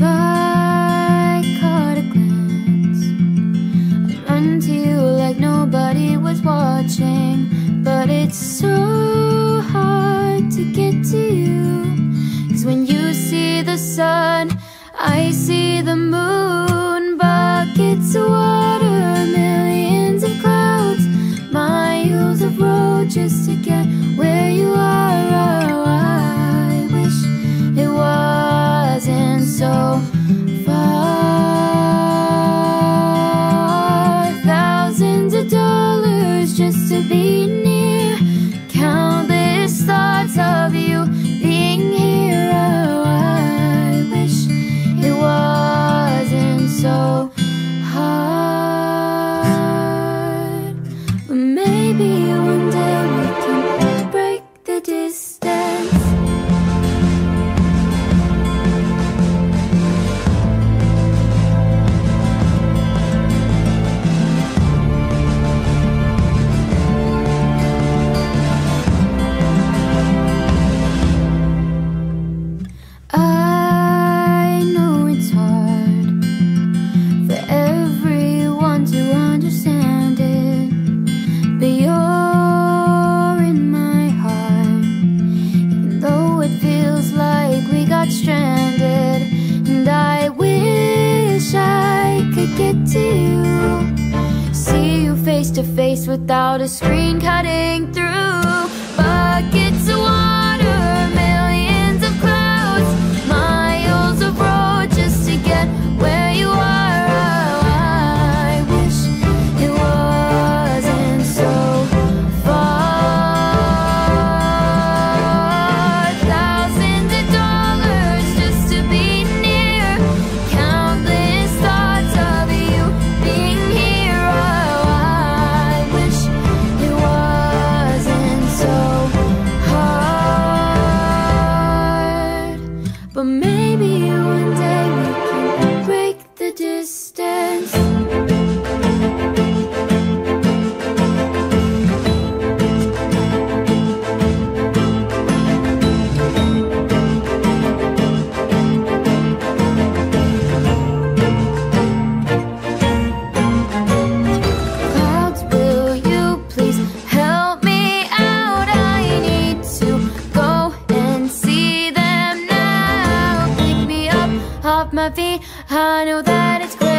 I caught a glance, I'd run to you like nobody was watching. But it's so hard to get to you, cause when you see the sun, I see. stranded And I wish I could get to you. See you face to face without a screen cutting through. Bucket But me. I know that it's crazy